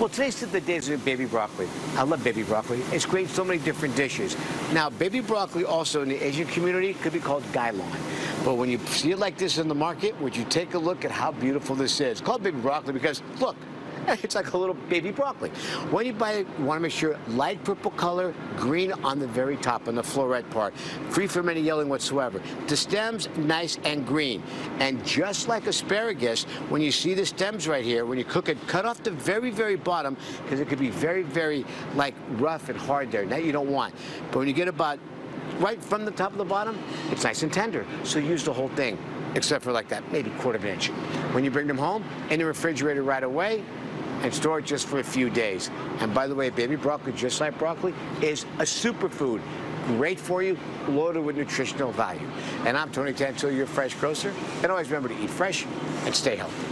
Well, today's the days of baby broccoli. I love baby broccoli. It's great in so many different dishes. Now, baby broccoli also in the Asian community could be called gailan. But when you see it like this in the market, would you take a look at how beautiful this is? It's called baby broccoli because, look, It's like a little baby broccoli. When you buy it, you want to make sure light purple color, green on the very top, on the floret part, free from any yellowing whatsoever. The stems, nice and green. And just like asparagus, when you see the stems right here, when you cook it, cut off the very, very bottom, because it could be very, very, like, rough and hard there. That you don't want. But when you get about right from the top of the bottom, it's nice and tender. So use the whole thing except for like that, maybe quarter of an inch. When you bring them home, in the refrigerator right away, and store it just for a few days. And by the way, baby broccoli, just like broccoli, is a superfood. Great for you, loaded with nutritional value. And I'm Tony Tantillo, your fresh grocer. And always remember to eat fresh and stay healthy.